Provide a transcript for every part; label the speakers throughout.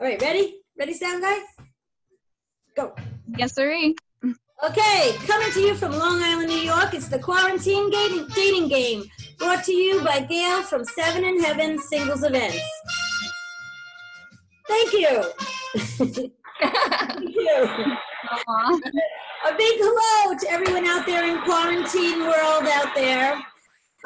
Speaker 1: All right, ready? Ready, sound guy? Go.
Speaker 2: Yes, sirree.
Speaker 1: Okay, coming to you from Long Island, New York, it's the Quarantine Dating, dating Game, brought to you by Gail from Seven in Heaven Singles Events. Thank you. Thank you. A big hello to everyone out there in quarantine world out there.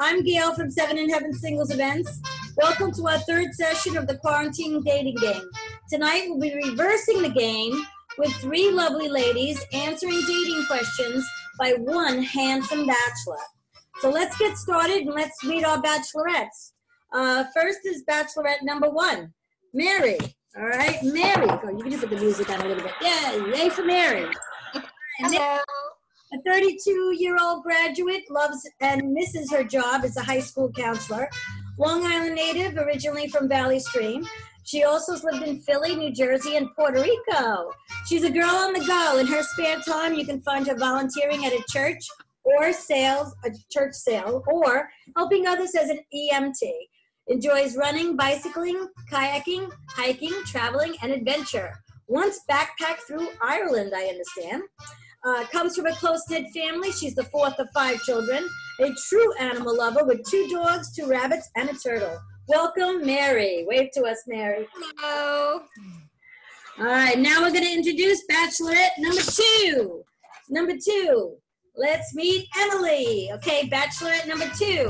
Speaker 1: I'm Gail from Seven in Heaven Singles Events. Welcome to our third session of the Quarantine Dating Game. Tonight we'll be reversing the game with three lovely ladies answering dating questions by one handsome bachelor. So let's get started and let's meet our bachelorettes. Uh, first is bachelorette number one, Mary. All right, Mary. Oh, you can just put the music on a little bit. Yeah, yay for Mary.
Speaker 3: Hello.
Speaker 1: A 32 year old graduate loves and misses her job as a high school counselor. Long Island native, originally from Valley Stream. She also has lived in Philly, New Jersey, and Puerto Rico. She's a girl on the go. In her spare time, you can find her volunteering at a church or sales, a church sale, or helping others as an EMT. Enjoys running, bicycling, kayaking, hiking, traveling, and adventure. Once backpacked through Ireland, I understand. Uh, comes from a close-knit family. She's the fourth of five children. A true animal lover with two dogs, two rabbits, and a turtle. Welcome, Mary. Wave to us, Mary.
Speaker 3: Hello.
Speaker 1: All right, now we're going to introduce Bachelorette number two. Number two, let's meet Emily. Okay, Bachelorette number two.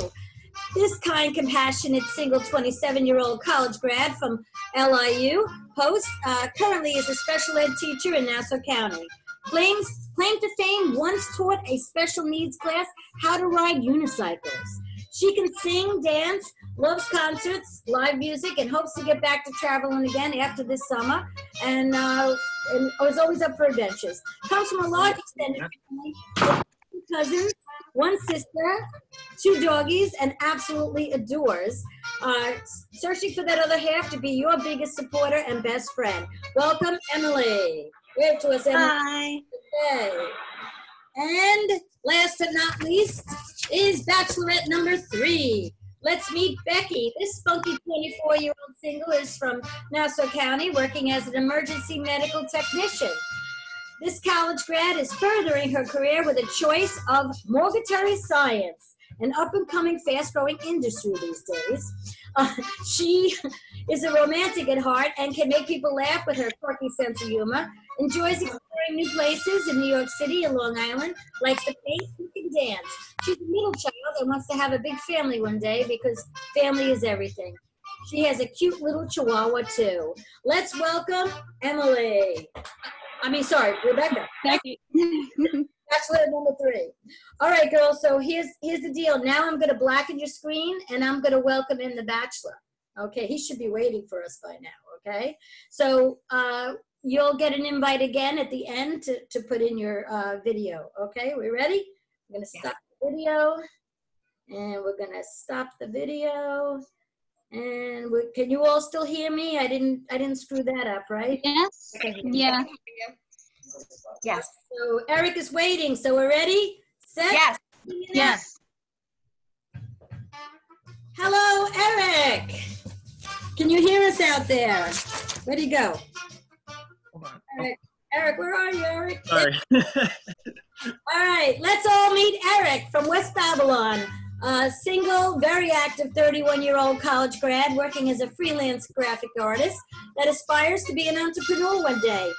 Speaker 1: This kind, compassionate, single 27 year old college grad from LIU, Post, uh, currently is a special ed teacher in Nassau County. Claims, claim to fame, once taught a special needs class how to ride unicycles. She can sing, dance, loves concerts, live music, and hopes to get back to traveling again after this summer. And, uh, and was always up for adventures. Comes from a large extended family, with two cousins, one sister, two doggies, and absolutely adores. Uh, searching for that other half to be your biggest supporter and best friend. Welcome, Emily. Wave to us, Emily.
Speaker 3: Hi.
Speaker 1: Okay. And last but not least is Bachelorette number three. Let's meet Becky. This spunky 24 year old single is from Nassau County, working as an emergency medical technician. This college grad is furthering her career with a choice of mortuary science, an up and coming, fast growing industry these days. Uh, she is a romantic at heart and can make people laugh with her quirky sense of humor. Enjoys exploring new places in New York City and Long Island. Likes to paint and can dance. She's a middle child and wants to have a big family one day because family is everything. She has a cute little chihuahua too. Let's welcome Emily. I mean, sorry, Rebecca.
Speaker 2: Becky.
Speaker 1: Bachelor number three. All right, girls. So here's here's the deal. Now I'm gonna blacken your screen and I'm gonna welcome in the bachelor. Okay, he should be waiting for us by now. Okay, so uh, you'll get an invite again at the end to, to put in your uh, video. Okay, we ready? I'm gonna stop the video, and we're gonna stop the video. And we, can you all still hear me? I didn't I didn't screw that up, right?
Speaker 2: Yes. Yeah.
Speaker 3: Yes.
Speaker 1: So Eric is waiting. So we're ready? Set?
Speaker 3: Yes.
Speaker 2: Yes.
Speaker 1: Hello, Eric. Can you hear us out there? Where'd he go?
Speaker 4: Hold on.
Speaker 1: Eric, Eric, where are you, Eric?
Speaker 4: Sorry.
Speaker 1: All right, let's all meet Eric from West Babylon. A single, very active 31 year old college grad working as a freelance graphic artist that aspires to be an entrepreneur one day.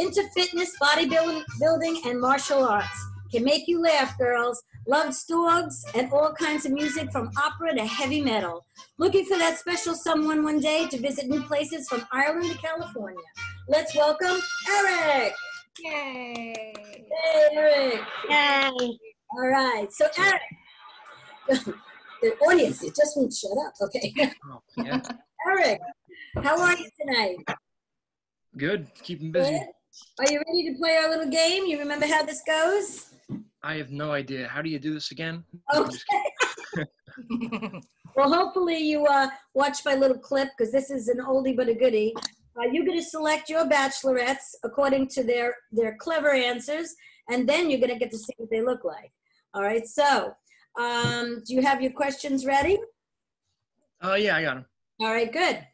Speaker 1: Into fitness, bodybuilding building, and martial arts. Can make you laugh, girls. Loves dogs and all kinds of music from opera to heavy metal. Looking for that special someone one day to visit new places from Ireland to California. Let's welcome Eric.
Speaker 3: Yay.
Speaker 1: Hey, Eric.
Speaker 3: Yay.
Speaker 1: All right. So, Eric, the audience, it just won't shut up. Okay.
Speaker 4: Oh, yeah.
Speaker 1: Eric, how are you tonight?
Speaker 4: Good. Keeping busy.
Speaker 1: Good? Are you ready to play our little game? You remember how this goes?
Speaker 4: I have no idea. How do you do this again?
Speaker 1: Okay. Well, hopefully you uh, watched my little clip because this is an oldie but a goodie. Uh, you're going to select your bachelorettes according to their their clever answers, and then you're going to get to see what they look like. All right. So, um, do you have your questions ready?
Speaker 4: Oh, yeah, I got them.
Speaker 1: All right. Good.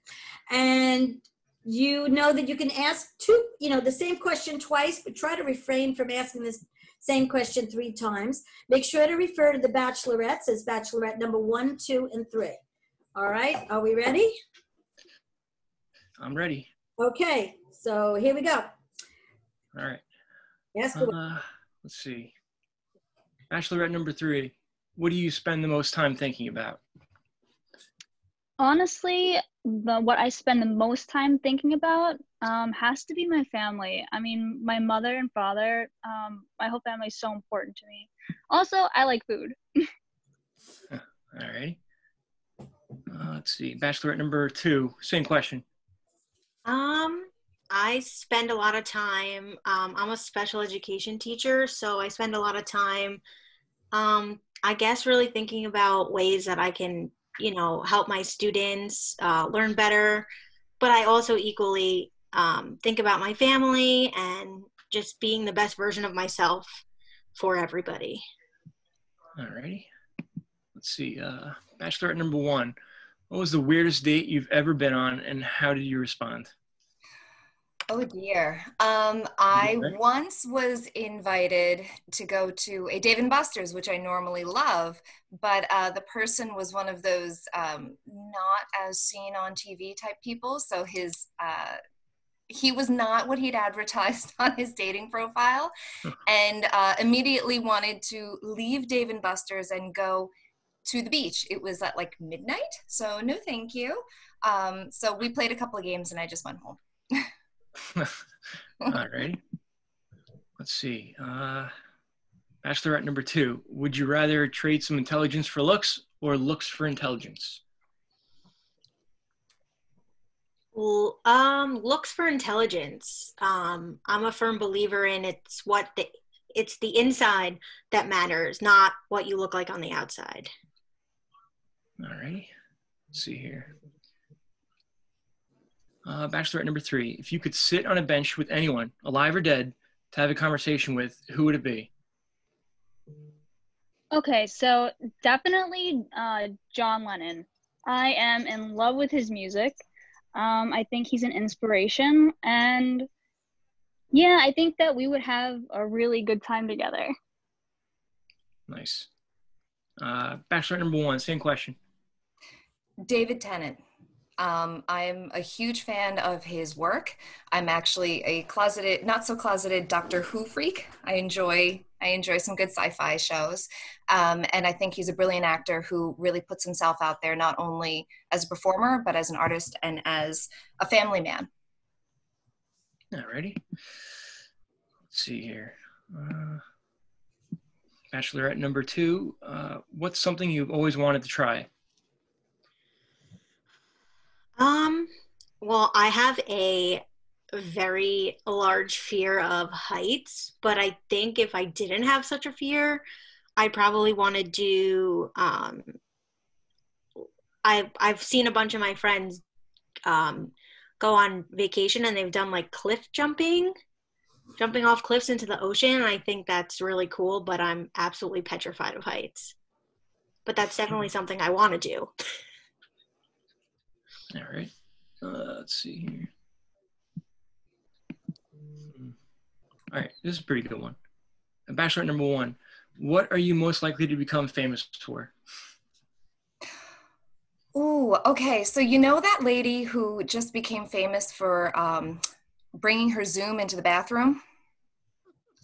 Speaker 1: And you know that you can ask two, you know, the same question twice, but try to refrain from asking this same question three times. Make sure to refer to the bachelorettes as bachelorette number one, two, and three. All right, are we ready?
Speaker 4: I'm ready.
Speaker 1: Okay, so here we go.
Speaker 4: All right.
Speaker 1: Ask away.
Speaker 4: Uh, let's see. Bachelorette number three. What do you spend the most time thinking about?
Speaker 2: Honestly, the what I spend the most time thinking about um, has to be my family. I mean, my mother and father. Um, my whole family is so important to me. Also, I like food.
Speaker 4: All right. Uh, let's see. Bachelorette number two. Same question.
Speaker 3: Um, I spend a lot of time. Um, I'm a special education teacher, so I spend a lot of time. Um, I guess really thinking about ways that I can, you know, help my students uh, learn better. But I also equally um, think about my family and just being the best version of myself for everybody.
Speaker 4: All righty. Let's see. Uh, Bachelorette number one. What was the weirdest date you've ever been on, and how did you respond?
Speaker 5: Oh dear. Um, I
Speaker 4: Okay.
Speaker 5: once was invited to go to a Dave and Buster's, which I normally love, but uh, the person was one of those um, not as seen on TV type people. So his uh, he was not what he'd advertised on his dating profile, and uh, immediately wanted to leave Dave and Buster's and go to the beach. It was at like midnight, so no, thank you. Um, so we played a couple of games, and I just went home.
Speaker 4: All righty. Let's see. Uh, Bachelorette number two. Would you rather trade some intelligence for looks or looks for intelligence?
Speaker 3: Well, um, looks for intelligence. Um, I'm a firm believer in it's what the it's the inside that matters, not what you look like on the outside.
Speaker 4: All righty. Let's see here. Uh, Bachelorette number three. If you could sit on a bench with anyone, alive or dead, to have a conversation with, who would it be?
Speaker 2: Okay, so definitely uh, John Lennon. I am in love with his music. Um, I think he's an inspiration, and yeah, I think that we would have a really good time together.
Speaker 4: Nice. Uh, Bachelorette number one. Same question.
Speaker 5: David Tennant. Um, I'm a huge fan of his work. I'm actually a closeted, not so closeted Doctor Who freak. I enjoy, I enjoy some good sci-fi shows, um, and I think he's a brilliant actor who really puts himself out there not only as a performer but as an artist and as a family man.
Speaker 4: Alrighty. Let's see here. Uh, Bachelorette number two. Uh, what's something you've always wanted to try?
Speaker 3: Um, well, I have a very large fear of heights, but I think if I didn't have such a fear, I'd probably want to do. Um, I've I've seen a bunch of my friends um, go on vacation and they've done like cliff jumping, jumping off cliffs into the ocean. I think that's really cool, but I'm absolutely petrified of heights. But that's definitely something I want to do.
Speaker 4: All right. Uh, let's see here. Hmm. All right, this is a pretty good one. Bachelor number one. What are you most likely to become famous for?
Speaker 5: Ooh, okay. So you know that lady who just became famous for um, bringing her Zoom into the bathroom?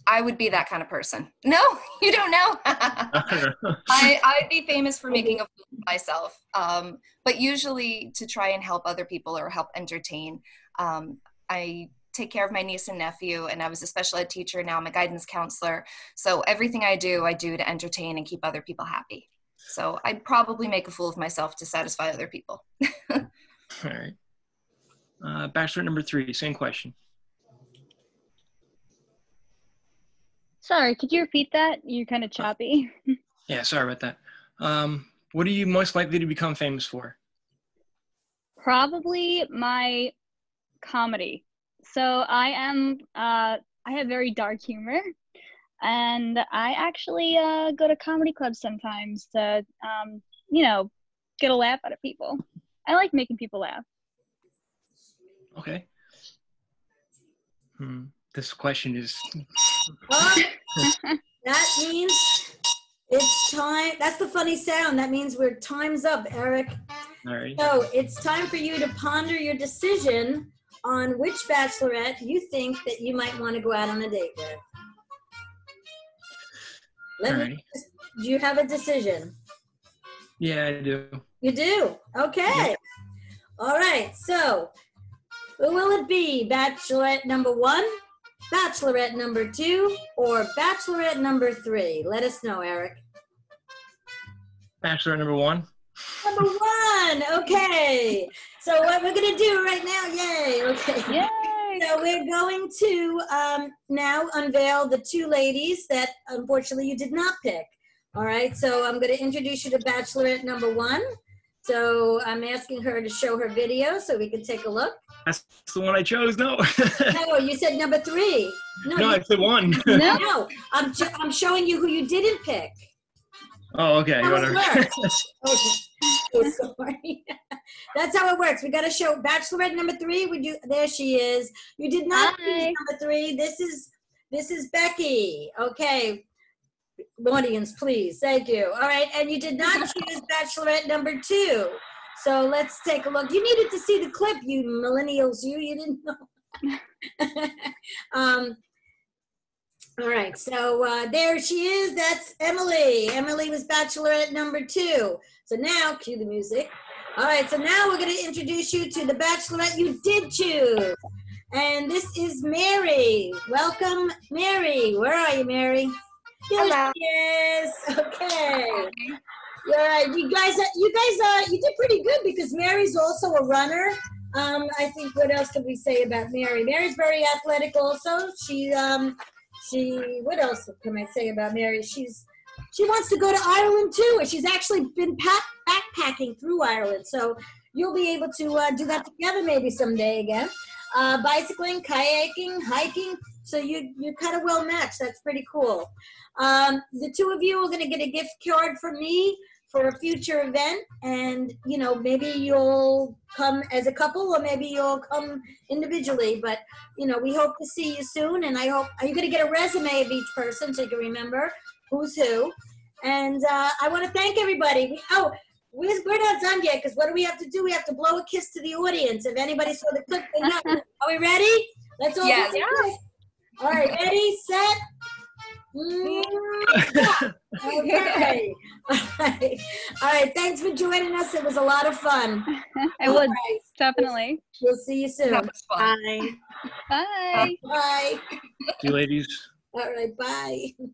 Speaker 5: I would be that kind of person. No, you don't know. I, I'd be famous for making a fool of myself, um, but usually to try and help other people or help entertain. Um, I take care of my niece and nephew, and I was a special ed teacher. Now I'm a guidance counselor. So everything I do, I do to entertain and keep other people happy. So I'd probably make a fool of myself to satisfy other people.
Speaker 4: All right. Uh, Bachelorette number three. Same question.
Speaker 2: Sorry, could you repeat that? You're kind of choppy.
Speaker 4: Yeah, sorry about that. Um, what are you most likely to become famous for?
Speaker 2: Probably my comedy. So I am uh I have very dark humor and I actually uh go to comedy clubs sometimes to um you know get a laugh out of people. I like making people laugh.
Speaker 4: Okay. Hmm. This question is.
Speaker 1: That means it's time. That's the funny sound. That means we're time's up, Eric.
Speaker 4: All right.
Speaker 1: So it's time for you to ponder your decision on which bachelorette you think that you might want to go out on a date with. Let
Speaker 4: All
Speaker 1: me,
Speaker 4: right.
Speaker 1: do you have a decision?
Speaker 4: Yeah, I do.
Speaker 1: You do? Okay. All right. So, who will it be? Bachelorette number one, bachelorette number two, or bachelorette number three? Let us know, Eric.
Speaker 4: Bachelorette number one.
Speaker 1: Number one. Okay. So, what we're going to do right now, yay. Okay.
Speaker 2: Yay!
Speaker 1: So, we're going to um, now unveil the two ladies that unfortunately you did not pick. All right. So, I'm going to introduce you to bachelorette number one. So, I'm asking her to show her video so we can take a look.
Speaker 4: That's the one I chose. No.
Speaker 1: No, you said number three. No,
Speaker 4: no,
Speaker 1: you-
Speaker 4: I said one.
Speaker 2: No.
Speaker 1: no. I'm, ju- I'm showing you who you didn't pick.
Speaker 4: oh, okay.
Speaker 1: How it
Speaker 4: Whatever.
Speaker 1: Okay. Oh, sorry. That's how it works. We got to show Bachelorette number three. Would you? There she is. You did not choose
Speaker 2: Hi.
Speaker 1: number three. This is this is Becky. Okay. Audience, please. Thank you. All right, and you did not choose Bachelorette number two. So let's take a look. You needed to see the clip, you millennials. You you didn't know. um, all right, so uh, there she is. That's Emily. Emily was Bachelorette number two. So now, cue the music. All right, so now we're going to introduce you to the Bachelorette you did choose. And this is Mary. Welcome, Mary. Where are you, Mary? Here
Speaker 5: Hello.
Speaker 1: is. Okay. Right, you guys, you guys, uh, you did pretty good because Mary's also a runner. Um, I think what else can we say about Mary? Mary's very athletic also. She, um, she, what else can I say about Mary? She's, she wants to go to Ireland too, and she's actually been pack, backpacking through Ireland. So you'll be able to uh, do that together maybe someday again. Uh, bicycling, kayaking, hiking. So you you're kind of well matched. That's pretty cool. Um, the two of you are going to get a gift card from me for a future event, and you know maybe you'll come as a couple, or maybe you'll come individually. But you know we hope to see you soon, and I hope are you going to get a resume of each person so you can remember who's who. And uh, I want to thank everybody. We, oh, we're, we're not done yet because what do we have to do? We have to blow a kiss to the audience. If anybody saw the clip, they know. Are we ready? Let's all
Speaker 5: Yes.
Speaker 1: blow a. All right, ready, set. Mwah. Okay. All right. All right. Thanks for joining us. It was a lot of fun.
Speaker 2: It
Speaker 1: All
Speaker 2: was
Speaker 1: right.
Speaker 2: definitely.
Speaker 1: We'll see you soon.
Speaker 5: That was fun.
Speaker 3: Bye.
Speaker 2: Bye.
Speaker 1: Bye.
Speaker 4: you ladies.
Speaker 1: All right. Bye.